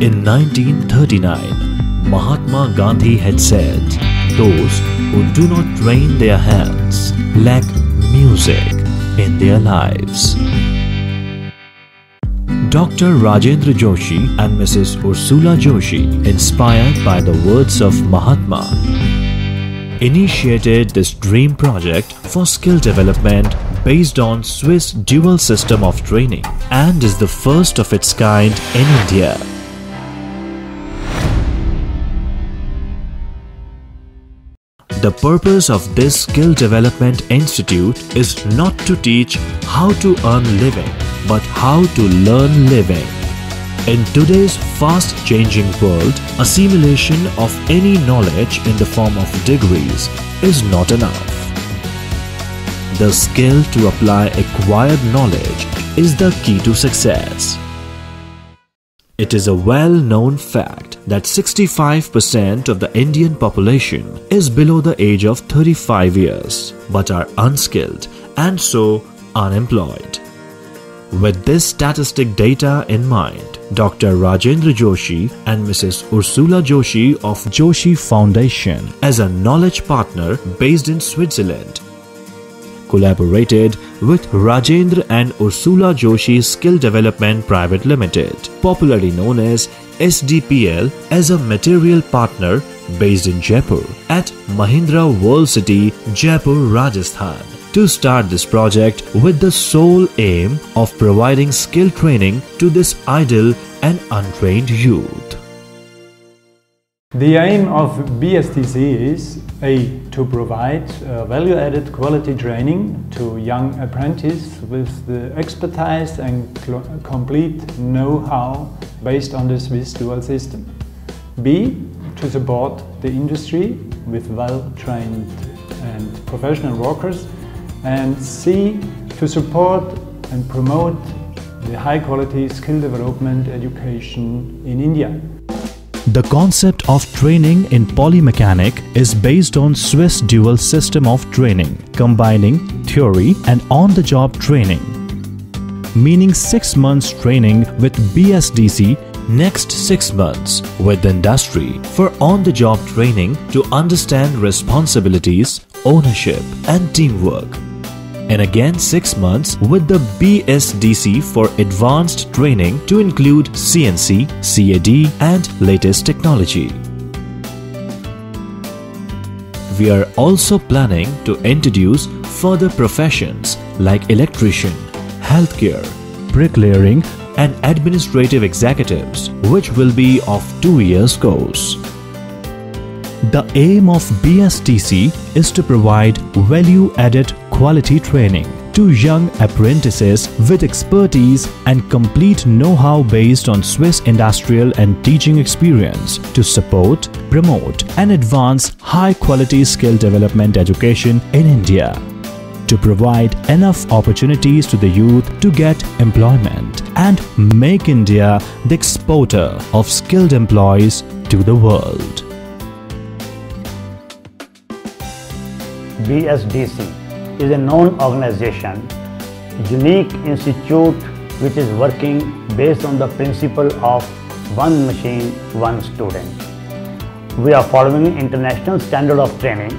In 1939, Mahatma Gandhi had said, Those who do not train their hands lack music in their lives. Dr. Rajendra Joshi and Mrs. Ursula Joshi, inspired by the words of Mahatma, initiated this dream project for skill development based on Swiss dual system of training and is the first of its kind in India. The purpose of this Skill Development Institute is not to teach how to earn living, but how to learn living. In today's fast changing world, assimilation of any knowledge in the form of degrees is not enough. The skill to apply acquired knowledge is the key to success. It is a well known fact that 65% of the Indian population is below the age of 35 years but are unskilled and so unemployed. With this statistic data in mind, Dr. Rajendra Joshi and Mrs. Ursula Joshi of Joshi Foundation, as a knowledge partner based in Switzerland, collaborated with Rajendra and Ursula Joshi Skill Development Private Limited, popularly known as SDPL, as a material partner based in Jaipur at Mahindra World City, Jaipur, Rajasthan, to start this project with the sole aim of providing skill training to this idle and untrained youth. The aim of BSDC is A. To provide uh, value added quality training to young apprentices with the expertise and complete know how based on the Swiss dual system. B. To support the industry with well trained and professional workers. And C. To support and promote the high quality skill development education in India. The concept of training in polymechanic is based on Swiss dual system of training, combining theory and on-the-job training. Meaning 6 months training with BSDC, next 6 months with industry for on-the-job training to understand responsibilities, ownership and teamwork and again 6 months with the BSDC for advanced training to include CNC, CAD and latest technology. We are also planning to introduce further professions like electrician, healthcare, bricklaying and administrative executives which will be of 2 years course. The aim of BSDC is to provide value-added quality training to young apprentices with expertise and complete know-how based on Swiss industrial and teaching experience to support, promote and advance high-quality skill development education in India to provide enough opportunities to the youth to get employment and make India the exporter of skilled employees to the world. BSDC is a known organization, unique institute which is working based on the principle of one machine, one student. We are following international standard of training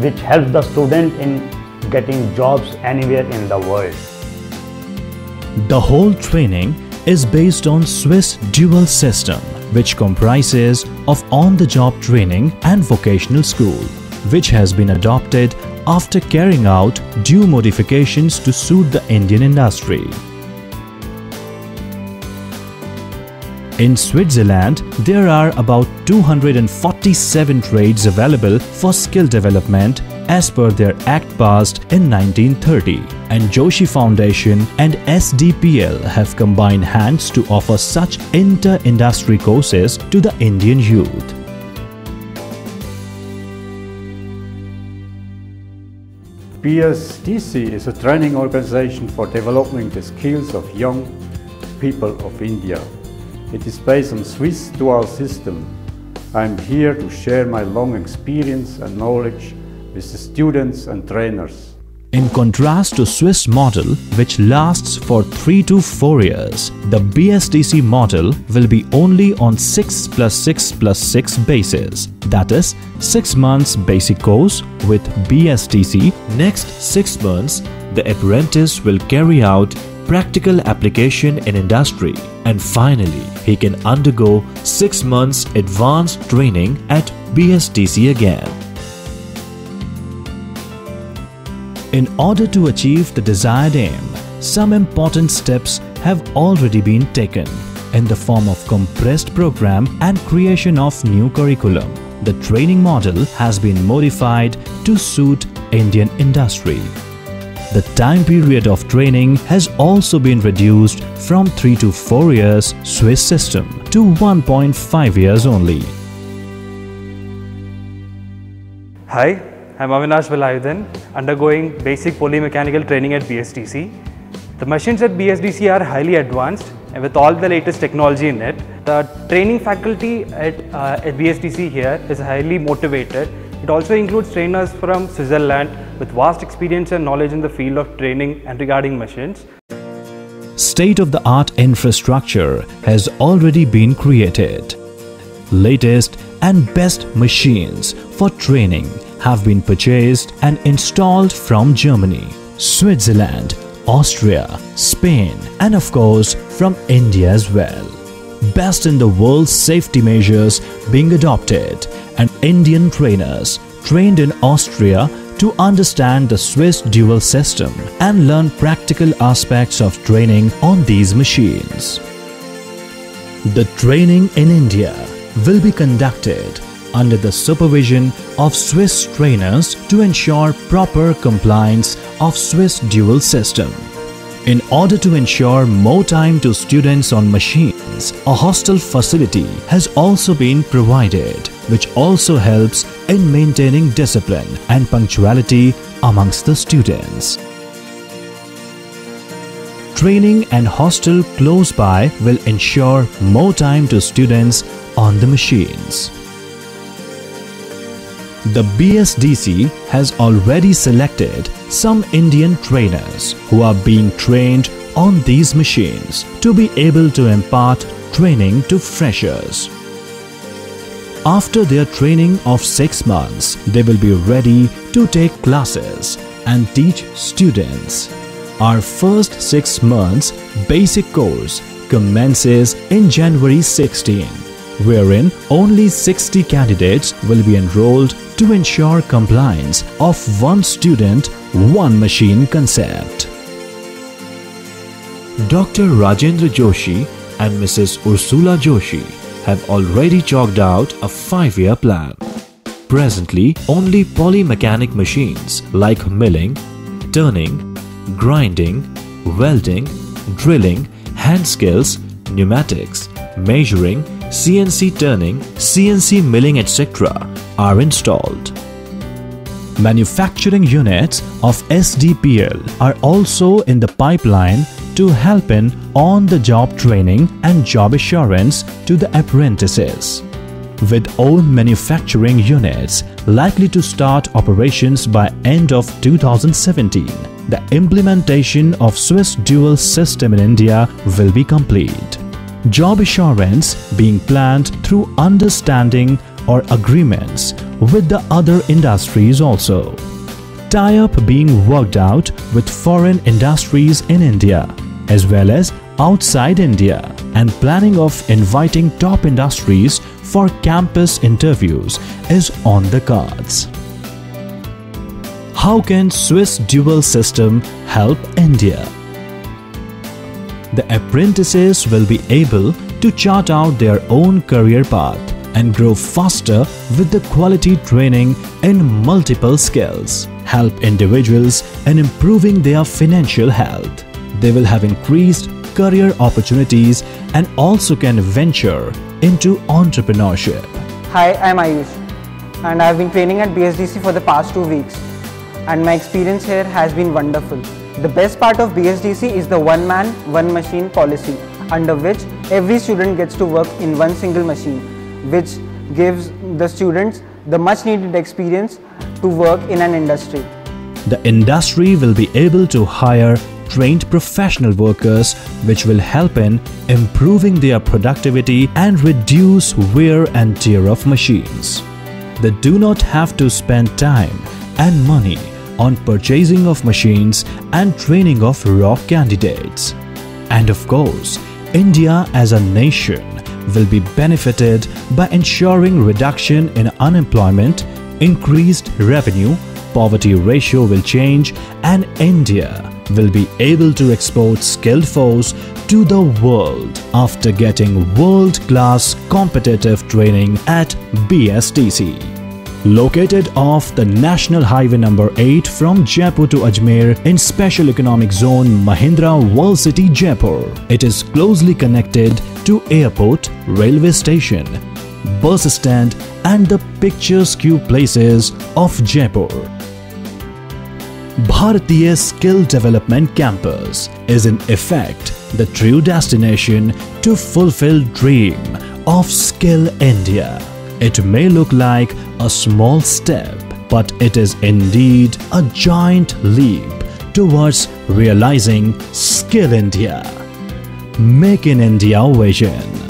which helps the student in getting jobs anywhere in the world. The whole training is based on Swiss dual system which comprises of on-the-job training and vocational school which has been adopted after carrying out due modifications to suit the Indian industry. In Switzerland, there are about 247 trades available for skill development as per their act passed in 1930 and Joshi Foundation and SDPL have combined hands to offer such inter-industry courses to the Indian youth. BSDC is a training organization for developing the skills of young people of India. It is based on Swiss dual system. I am here to share my long experience and knowledge with the students and trainers. In contrast to Swiss model which lasts for 3 to 4 years, the BSDC model will be only on 6 plus 6 plus 6 basis. That is 6 months basic course with BSDC. Next 6 months, the apprentice will carry out practical application in industry and finally he can undergo 6 months advanced training at BSDC again. In order to achieve the desired aim, some important steps have already been taken in the form of compressed program and creation of new curriculum. The training model has been modified to suit Indian industry. The time period of training has also been reduced from 3 to 4 years Swiss system to 1.5 years only. Hi, I'm Avinash Velayudan, undergoing basic polymechanical training at BSDC. The machines at BSDC are highly advanced and with all the latest technology in it. The training faculty at, uh, at BSDC here is highly motivated. It also includes trainers from Switzerland with vast experience and knowledge in the field of training and regarding machines. State-of-the-art infrastructure has already been created. Latest and best machines for training have been purchased and installed from Germany, Switzerland, Austria, Spain and of course from India as well. Best in the world safety measures being adopted and Indian trainers trained in Austria to understand the Swiss dual system and learn practical aspects of training on these machines. The training in India will be conducted under the supervision of Swiss trainers to ensure proper compliance of Swiss dual system. In order to ensure more time to students on machines, a hostel facility has also been provided which also helps in maintaining discipline and punctuality amongst the students. Training and hostel close by will ensure more time to students on the machines. The BSDC has already selected some Indian trainers who are being trained on these machines to be able to impart training to freshers. After their training of 6 months, they will be ready to take classes and teach students. Our first 6 months basic course commences in January 16, wherein only 60 candidates will be enrolled to ensure compliance of one student, one machine concept. Dr. Rajendra Joshi and Mrs. Ursula Joshi have already chalked out a five-year plan. Presently, only polymechanic machines like milling, turning, grinding, welding, drilling, hand skills, pneumatics, measuring, CNC turning, CNC milling etc. are installed. Manufacturing units of SDPL are also in the pipeline to help in on-the-job training and job assurance to the apprentices. With own manufacturing units likely to start operations by end of 2017, the implementation of Swiss dual system in India will be complete. Job assurance being planned through understanding or agreements with the other industries also. Tie-up being worked out with foreign industries in India as well as outside India and planning of inviting top industries for campus interviews is on the cards. How can Swiss dual system help India? The apprentices will be able to chart out their own career path and grow faster with the quality training in multiple skills, help individuals in improving their financial health. They will have increased career opportunities and also can venture into entrepreneurship. Hi, I'm Ayush and I've been training at BSDC for the past two weeks and my experience here has been wonderful. The best part of BSDC is the one man, one machine policy under which every student gets to work in one single machine which gives the students the much needed experience to work in an industry. the industry will be able to hire trained professional workers which will help in improving their productivity and reduce wear and tear of machines. They do not have to spend time and money on purchasing of machines and training of raw candidates. And of course, India as a nation will be benefited by ensuring reduction in unemployment, increased revenue, poverty ratio will change and India will be able to export skilled force to the world after getting world-class competitive training at BSDC. Located off the National Highway number 8 from Jaipur to Ajmer in Special Economic Zone Mahindra World City Jaipur. It is closely connected to airport, railway station, bus stand and the picturesque places of Jaipur. Bharatiya Skill Development Campus is in effect the true destination to fulfill dream of Skill India. It may look like a small step, but it is indeed a giant leap towards realizing Skill India. Make in India vision.